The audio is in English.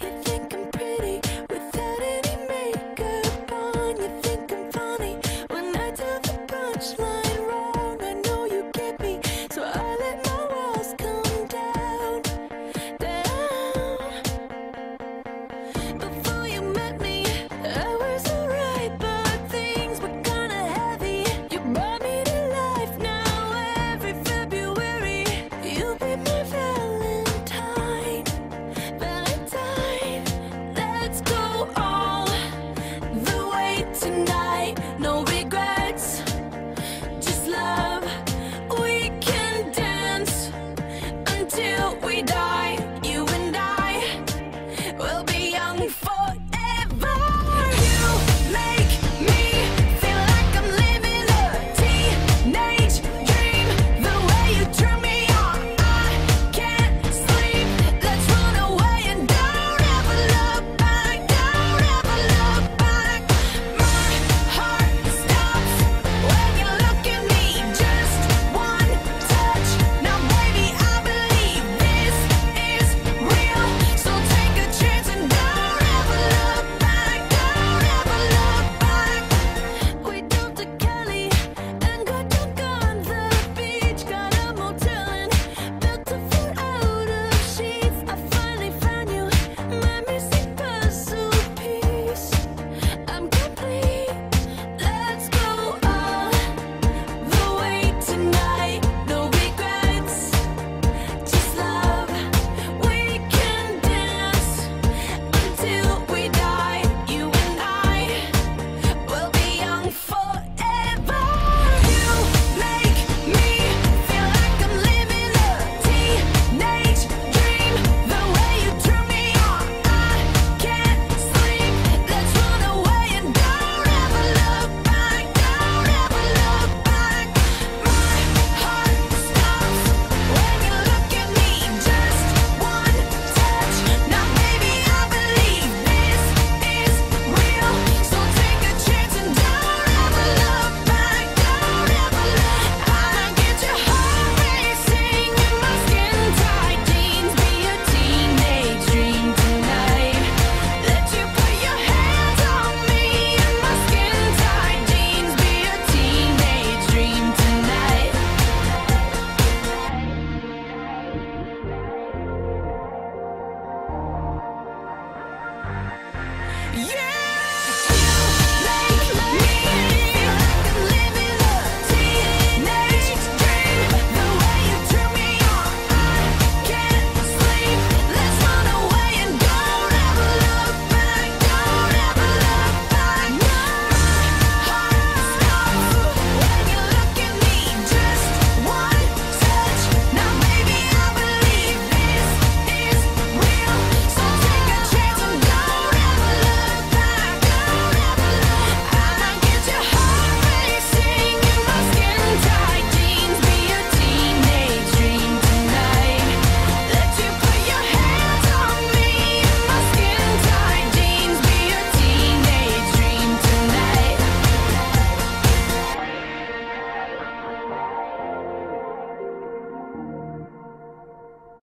If Yeah!